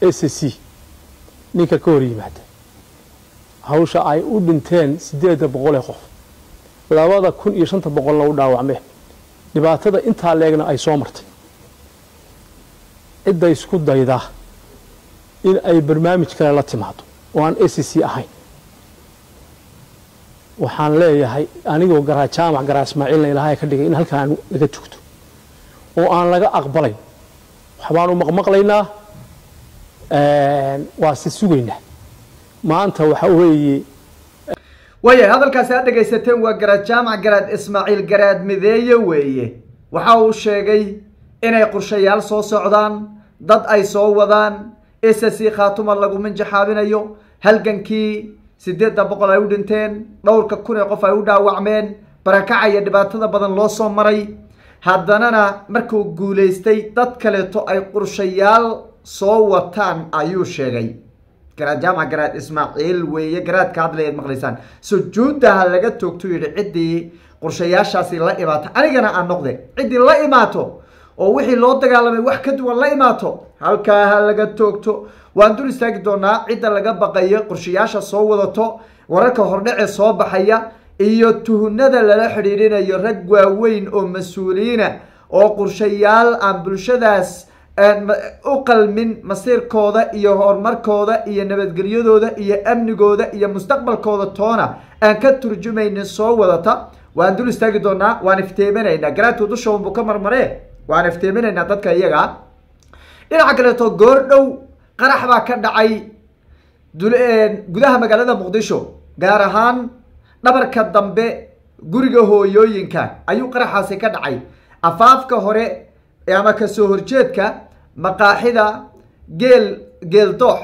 s c. Ninka ka hor yimaada. Hawsha ay u dhinteen siddeedda boqolee qof. Labada kun iyo shanta boqolna u dhaawacmeen dhibaatada intaa leegna ay soo martay. Cidda isku dayda in ay barnaamij kale la timaado. Oo aan s c ahayn. Waxaan leeyahay anigoo garaa jaamac garaa ismaaciilna ilaahay ka dhigay in halkaan laga tugto oo aan laga aqbalayn waxbaan u maqmaqlaynaa waa se sugaynaa maanta waxa weeye waaya hadalkaasi aad dhegaysateen waa garaad jaamac garaad ismaaciil garaad mideeye weeye. Waxa uu sheegay inay qorshayaal soo socdaan dad ay soo wadaan s c khaatuma lagu minjaxaabinayo halgankii siddeedda boqol ay u dhinteen dhowrka kun ee qof ay u dhaawacmeen barakacaya dhibaatada badan loo soo maray. Haddanana markuu guulaystay dad kaleeto ay qorshayaal soo wataan ayuu sheegay. Garaad jaamac garaad ismaaciil weeye garaadka hadlayaad maqlaysaan. Sujuudda ha laga toogto yidhi ciddii qorshayaashaasi la imaato. Anigana aan noqde ciddii la imaato. Oo wixii loo dagaalamay wax ka duwan la imaato. Halkaa ha laga toogto. Waan dul istaagi doonaa cidda laga baqayo qorshayaasha soo wadato wararka hordhace soo baxaya iyo tuhunada lala xidhiidhinayo rag waaweyn oo mas'uuliyiina oo qorshayaal aan bulshadaas u qalmin masiirkooda iyo horumarkooda iyo nabadgelyadooda iyo amnigooda iyo mustaqbalkooda toona. Aan ka turjumaynin soo wadata waan dul istaagi doonaa waan ifteeminaynaa. Garaadku dusha unbuu ka marmaree? Waan ifteeminaynaa dadka iyaga. Dhinaca kaleeto goor dhow qarax baa ka dhacay gudaha magaalada muqdisho gaar ahaan dhabarka dambe guriga hooyooyinka. Ayuu qaraxaasi ka dhacay. Afaafka hore ama ka soo horjeedka maqaaxida geel geeldoox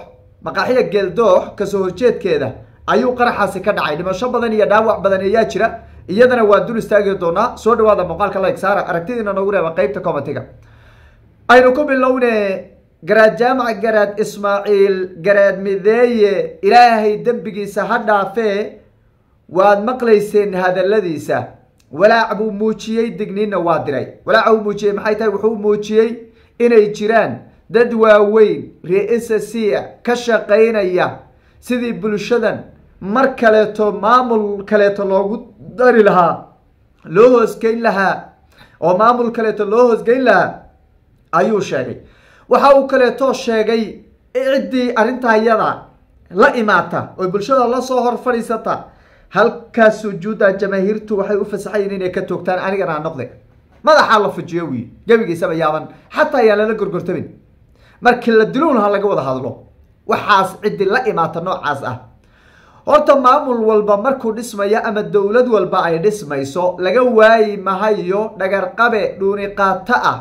maqaaxida geeldoox ka soo horjeedkeeda ayuu qaraxaasi ka dhacay. Dhimasho badan iyo dhaawac badan ayaa jira iyadana waa dul istaagi doonaa. Soo dhawaada muuqaalka like saara aragtidiina noogu reeba qeybta commentiga aynu ku bilowne garaad jaamac garaad ismaaciil garaad mideeye ilaahay dembigiisa ha dhaafee waad maqlayseen hadaladiisa walaac buu muujiyey digniinna waa diray. Walaaca uu muujiyey maxay tahay? Wuxuu muujiyey inay jiraan dad waaweyn re-isa sia ka shaqaynaya sidii bulshadan mar kaleeto maamul kaleeto loogu dari lahaa loo hoosgeyn lahaa oo maamul kaleeto loo hoosgeyn lahaa ayuu sheegay. Waxa uu kaleeto sheegay ciddii arrintaa iyada la imaata oo bulshada la soo hor fadhiisata halkaas sujuudda jamaahiirtu waxay u fasaxayiin inay ka toogtaan anigana noqde madaxaa la fujiyo wiy gebigiisaba yaaban. Xataa ayaan lala gorgortamin markii la diluun ha laga wada hadlo waxaas ciddii la imaata noocaas ah. Horta maamul walba markuu dhismayo ama dowlad walba ay dhismayso laga waayi mahayo dhagarqabe dhuuniqaato ah.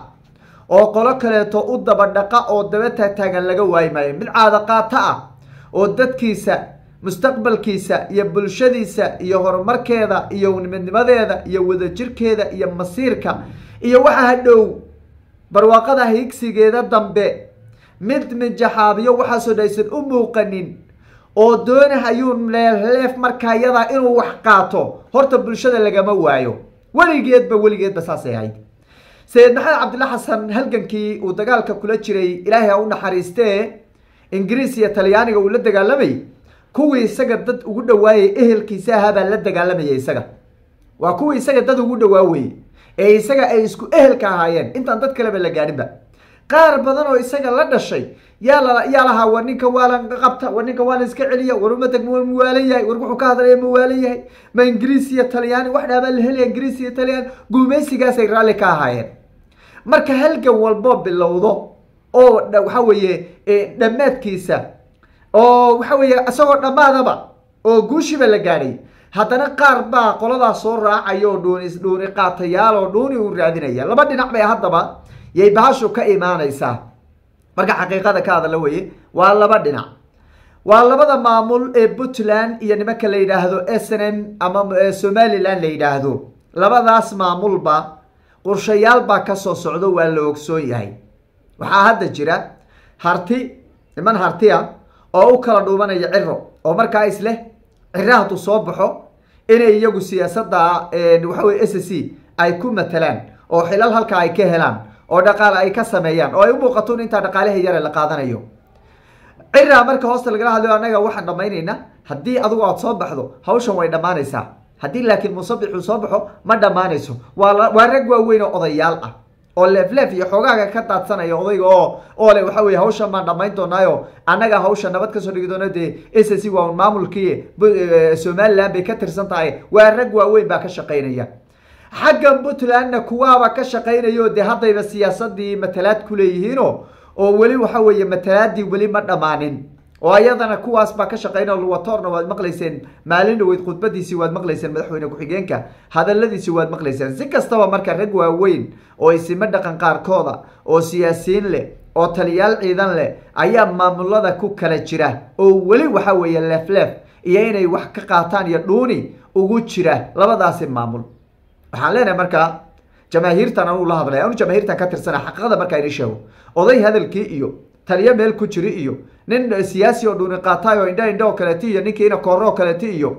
Oo qolo kaleeto u dabadhaqa oo daba taagtaagan laga waayi maayo. Mid caado qaato ah oo dadkiisa mustaqbalkiisa iyo bulshadiisa iyo horumarkeeda iyo midnimadeeda iyo wadajirkeeda iyo masiirka. Iyo waxa hadhow barwaaqada higsigeeda dambe mid mijaxaabiyo waxaasoo dhaysan u muuqanin oo doonahayuu leefleef markaa yadaa inuu wax qaato horta bulshada lagama waayo. Weligeedba weligeedba saasay ahayd. Sayid maxamed cabdilla xasan halgankii uu dagaalka kula jiray ilaahay ha u naxariistee ingiriis iyo talyaaniga uu la dagaalamay kuwii isaga dad ugu dhawaayay ehelkiisa ahaa baa la dagaalamaya isaga. Waa kuwii isaga dad ugu dhawaa weye ee isaga ay isku ehelka ahaayeen. Intaan dad kaleba la gaadhinba qaar badan oo isaga la dhashay yaa la yaa lahaa war ninka waalan qabta war ninka waalan iska celiya war umadag ma muwaalan yahay war wuxuu ka hadlaya muwaalan yahay. Ma ingiriis iyo talyaani wax dhaabaa la helaya ingiriis iyo talyaani guumaysigaasay raalli ka ahaayeen. Marka halgan walbo bilowdo oo waxa weeye dhammaadkiisa oo waxa weeye isagoo dhammaadaba oo guushiba la gaadhay. Haddana qaar baa qoladaas soo raacaya oo dhuuni dhuuni qaatayaal dhuuni u raadinaya. Laba dhinac bay haddaba yay bahashu ka imaanaysaa. Marka xaqiiqada ka hadala weye waa laba dhinac. Waa labada maamul ee puntland iyo nimanka la yidhaahdo s n m ama somaliland la yidhaahdo. Labadaas maamulba qorshayaal baa ka soo socdo waa la ogsoon yahay. Waxaa hadda jira harti niman hartiya oo u kala dhuubanaya ciro oo markaa isleh ciro hadduu soo baxo inay iyagu siyaasadda waxa weye s c ay ku matalaan oo xilal halkaa ay ka helaan oo dhaqaale ay ka sameeyaan oo ay u muuqato in intaa dhaqaalaha yare la qaadanayo. Ciraa marka hoosta lagala hadlayo annaga waxaan dhammaynayna haddii adigu aad soo baxdo hawshan way dhammaanaysaa. Haddii laakiin musabixuu soo baxo ma dhammaanayso. Waa rag waaweyn oo odayaal ah oo leefleef iyo xoogaaga ka daadsanaya odayga oo oo waxa weye hawshan baan dhammayn doonaayo annaga hawsha nabad ka soo dhigi doona dee s c waa un maamulkii somaliland bay ka tirsan tahay. Waa rag waaweyn baa ka shaqaynaya. Xagga puntlandna kuwaaba ka shaqaynayo dee haddayba siyaasadii matalaad ku leeyihiino oo weli waxa weeye matalaadii weli ma dhammaanin oo ayadana kuwaas baa ka shaqeynao luwatorna waad maqlayseen maalin dhaweyd khudbadiisii waad maqlayseen madaxweyne ku-xigeenka hadaladiisii waad maqlayseen. Si kastaba marka rag waaweyn oo isima dhaqan qaarkooda oo siyaasiyiin leh oo taliyaal ciidan leh ayaa maamulada ku kala jira oo weli waxa weeye leefleef iyo inay wax ka qaataan iyo dhuuni ugu jira labadaasi maamul. Waxaan leenahay markaa jamaahiirtan anuu la hadlay anu jamaahiirtan ka tirsana xaqiiqada markaa ini sheego. Oday hadalkii iyo taliyo meel ku jiri iyo nin siyaasi oo dhuuni qaataay oo indha indha oo kaleti iyo ninkiina kooro oo kaleti iyo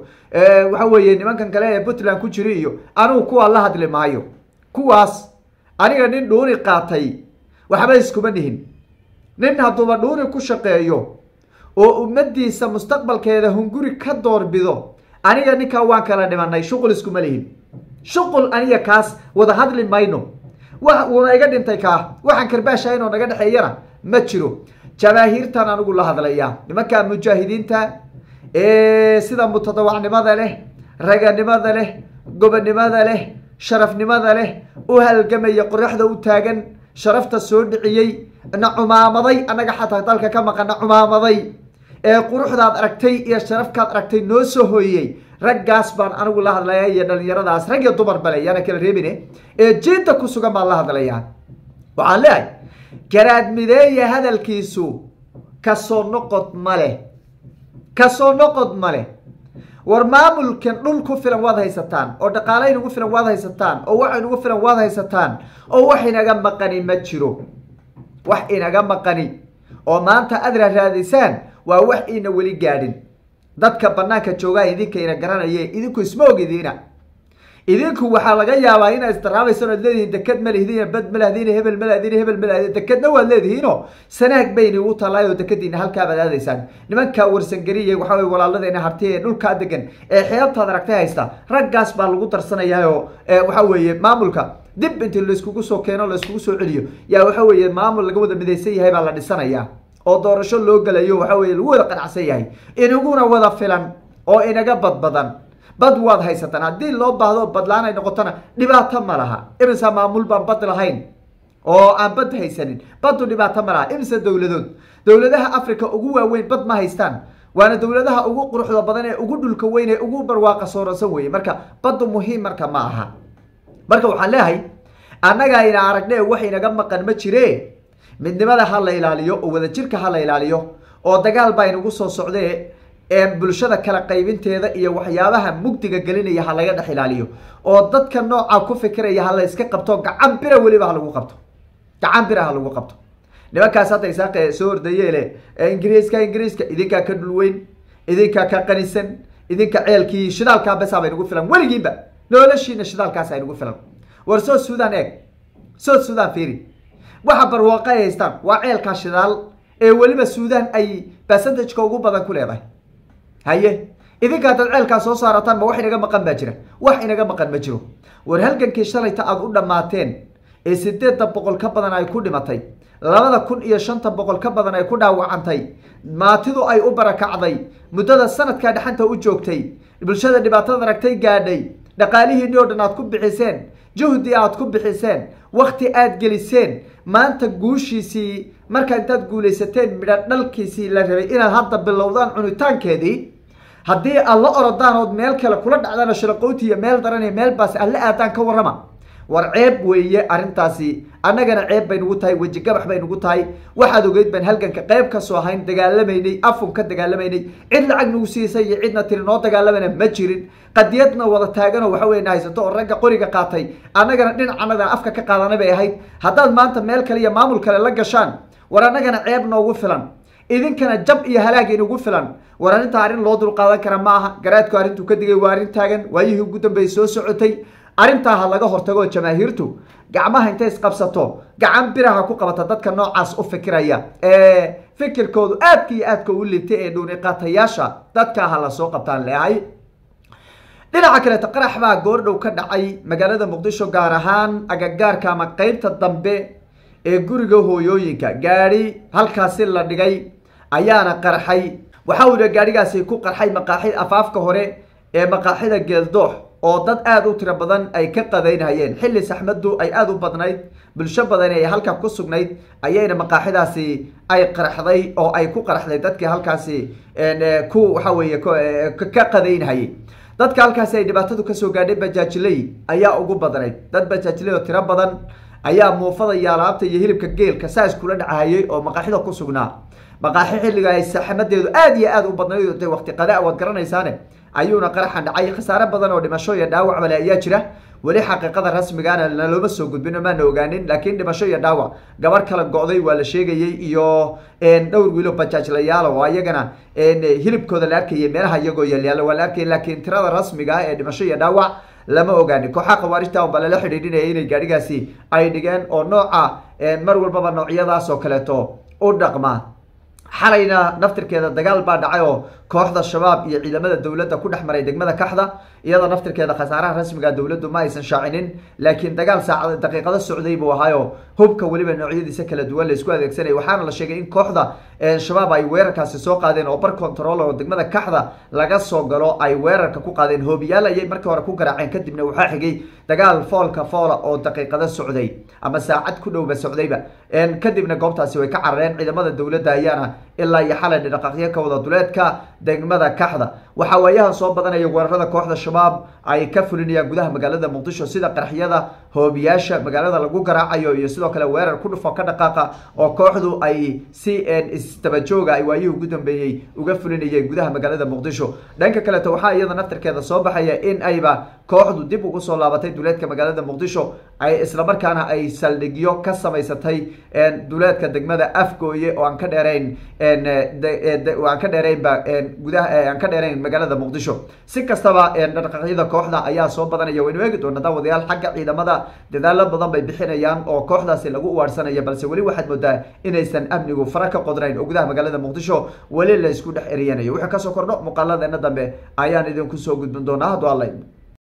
waxa weeye nimankan kale ee puntland ku jiri iyo anugu kuwaa la hadli maayo. Kuwaas aniga nin dhuuni qaatay waxba iskuma nihin. Nin hadduuba dhuuni ku shaqeeyo oo ummadiisa mustaqbalkeeda hunguri ka doorbido aniga ninkaa waan kala dhimanay shuqul iskuma lihin. Shuqul aniga kaas wada hadli mayno. Wa uuna iga dhintay kaa waxaan karbaashahayn oo naga dhexeeyana ma jiro. Jamaahiirtan anigu la hadlaya nimankaa mujaahidiinta sida mutadawacnimada leh raganimada leh gobonimada leh sharafnimada leh u halgamaya qoraxda u taagan sharafta soo dhiciyey na cumaamaday annaga xataa dalka ka maqana cumaamaday ee quruxdaad aragtay iyo sharafkaad aragtay noo soo hooyey raggaas baan anigu la hadlaya iyo dhalinyaradaas rag iyo dumar bale yaana kala reebine ee jiinta ku sugan baan la hadlayaa. Waxaan leeyahay garaad mideeya hadalkiisu ka soo noqod ma leh ka soo noqod ma leh war maamulkan dhul ku filan waad haysataan oo dhaqaale inugu filan waad haysataan oo wax inugu filan waad haysataan oo wax inaga maqani ma jiro. Wax inaga maqani. Oo maanta aad raaraadisaan waa wax ina weli gaadhin. Dadka banaanka joogaa idinka ina garanaye idinku isma ogidiina idinku waxaa laga yaabaa inaa isdaraabaysan oad leedihiin deked ma lihdin bad ma lahdiin hebel ma lahdiin hebel ma lahdiin dekedna waad leedihiino sanaag bayni ugu tallaay oo dekediina halkaabaad aadaysaan. Nimankaa warsangariye waxa wey walaaladayna harti ee dhulkaa degan ee xeebtaad aragtay haysta raggaas baa lagu darsanayaa oo waxa weeye maamulka dib inti layskugu soo keeno layskugu soo celiyo yaa waxa weeye maamul laga wada midaysan yahay baa la dhisanayaa oo doorasho loo gelayo waxa weye lagu wada qanacsan yahay. Inaguna wada filan oo inaga badbadan bad waad haysataan haddii loo baahdo badlaan ay noqotona dhibaato ma laha. Imisa maamul baan bad lahayn? Oo aan bad haysanin. Baddu dhibaato ma laha. Imisa dowladood? Dowladaha africa ugu waaweyn bad ma haystaan? Waana dowladaha ugu quruxda badan ee ugu dhulka weyn ee ugu barwaaqa sooransan weye marka baddu muhiim marka ma aha. Marka waxaan leeyahay annaga ayna aragne wax inaga maqan ma jire? Midnimada ha la ilaaliyo oo wadajirka ha la ilaaliyo oo dagaal baa inagu soo socdee ee bulshada kala qaybinteeda iyo waxyaabaha mugdiga gelinaya ha laga dhex ilaaliyo. Oo dadka nooca ku fikiraya ha la iska qabto gacan bira weliba ha lagu qabto. Gacan bira ha lagu qabto. Nimankaas hadda isaaqe soo ordayeele ingiriiska ingiriiska idinkaa ka dhulweyn idinkaa ka qanisan idinka ceelkii shidaalkaa besa bay nagu filan weligiinba noloshiina shidaalkaas ay nagu filan. War south sudan eeg south sudan fiiri. Waxa barwaaqa ay haystaan waa ceelkaa shidaal ee weliba suudan ay percentageka ugu badan ku leedahay haye idinka haddaad ceelkaa soo saarataan ma wax inaga maqan baa jira. Wax inaga maqan ma jiro. War halgankii shalayta aada u dhammaateen ee sideedda boqol ka badan ay ku dhimatay labada kun iyo shanta boqol ka badan ay ku dhaawacantay maatidu ay u barakacday muddada sanadkaa dhexanta u joogtay bulshada dhibaatada aragtay gaadhay dhaqaalihiinni oo dhan aad ku bixiseen juhdi aad ku bixiseen wakti aad geliseen maanta guushiisii markaa intaad guulaysateen midha dhalkiisii la rabay inaad hadda bilowdaan cunitaankeedii haddii aad la orodaan ood meel kale kula dhacdaan shiraqooti iyo meel daran iyo meel baas aad la aadaan ka warrama war ceeb weeye arrintaasi. Annagana ceeb bay nugu tahay weji gabax bay nugu tahay. Waxaad ogeyd baan halganka qayb ka soo ahayn dagaalamaynay afun ka dagaalamaynay. Cid lacag nagu siisay iyo cidna tiri noo dagaalamayna ma jirin. Qadiyadna wada taaganoo waxa weya na haysato oo ragga qoriga qaatay. Annagana dhinacanada afka ka qaadanay bay ahayd. Haddaad maanta meel kale iyo maamul kale la gashaan war annagana ceeb noogu filan idinkana jab iyo halaag inugu filan. War arrinta arrin loo dulqaadan kara ma aha garaadku arrintuu ka digay waa arrin taagan. Waayihii ugu dambeeyey soo socotay. Arrintaa ha laga hortago jamaahiirtu. Gacmaha intay isqabsato gacan biraha ku qabata dadka noocaas u fikiraya. Ee fikirkoodu aadka iyo aadka u liibtay ee dhuuniqaatayaasha dadka ha la soo qabtaan leehay dhinaca kaleeto qarax baa goordhow ka dhacay magaalada muqdisho gaar ahaan agagaarka ama qeybta dambe ee guriga hooyooyinka. Gaadhi halkaasi la dhigay ayaana qarxay. Waxa uu gaadhigaasi ku qarxay maqaaxid afaafka hore ee maqaaxida geeldoox oo dad aada u tiro badan ay ka qadaynhayeen xilli saxmadu ay aada u badnayd bulsho badan ay halkaa ku sugnayd ayayna maqaaxidaasi ay qarxday oo ay ku qarxday dadkii halkaasi ku waxa weeye ka qadaynhayay dadka halkaasi ay dhibaatadu ka soo gaadhay bajaajiley ayaa ugu badnayd. Dad bajaajiley oo tiro badan ayaa muufada iyo alaabta iyo hilibka geelka saa iskula dhacahayay oo maqaaxida ku sugnaa. Maqaaxi xilliga ay saxmadeedu aada iyo aada u badnayd de waqti qada waad garanaysaane ayuuna qaraxan dhacay khasaare badan oo dhimasho iyo dhaawac bale ayaa jira. Weli xaqiiqada rasmigaana nalooma soo gudbino maana ogaanin laakiin dhimasho iyo dhaawac. Gabar kala go-day waa la sheegayey iyo dhowr wiilo bajaajlayaala oo ayagana hilibkooda la arkayay meelaha iyagoo yaalyaala waa la arkayay laakiin tirada rasmiga ah ee dhimasho iyo dhaawac lama ogaanin kooxaha khawaarijta unba lala xidhiidhinaya inay gaadhigaasi ay dhigeen oo nooca mar walbaba noocyadaas oo kaleeto u dhaqma. Xalayna naftirkeeda dagaal baa dhacay oo kooxda shabaab iyo ciidamada dowladda ku dhex maray degmada kaxda iyadoo naftirkeeda khasaaraha rasmiga dowladdu ma aysan shaacinin laakiin dagaal saacad daqiiqado socday buu ahaayo. Hubka weliba noocyadiisa kala duwan la isku adeegsanaya waxaana la sheegay in kooxda shabaab ay weerarkaasi soo qaadeen oo bar control oo degmada kaxda laga soo galo ay weerarka ku qaadeen. Hoobiyaal ayay markii hore ku garaaceen kadibna waxaa xigay dagaal foolka foola oo daqiiqado socday ama saacad ku dhowba socdayba. Kadibna goobtaasi way ka carareen ciidamada dowladda ayaana ilaa iyo xalay dhaqaaqyo ka wada duleedka degmada kaxda waxaa waayahan soo badanaya weerarada kooxda shabaab ay ka fulinayaan gudaha magaalada muqdisho sida qaraxyada hoobiyaasha magaalada lagu garaacayo iyo sidoo kale weerar ku dhufo ka dhaqaaqa oo kooxdu ay si istabajooga ay waayihii ugu dambeeyey uga fulinayeen gudaha magaalada muqdisho. Dhanka kaleeto waxaa iyada naftirkeeda soo baxaya in ayba kooxdu dib ugu soo laabatay duleedka magaalada muqdisho ay islamarkaana ay saldhigyo ka samaysatay duleedka degmada afgooye oo aan ka dheerayn aan ka dheeraynba gudaha aan ka dheerayn magaalada muqdisho. Si kastaba dhaqaaqyada kooxda ayaa soo badanaya waynu eegi doona daawadayaal xagga ciidamada. Dadaalo badan bay bixinayaan oo kooxdaasi lagu uwaadhsanaya balse weli waxaad moodaa inaysan amnigu fara ka qodrayn. Oo gudaha magaalada muqdisho weli la isku dhex eriyanayo wuxuu ka soo kordho muuqaaladeena dambe ayaan idinku soo gudbin doonaa. Hadduu alla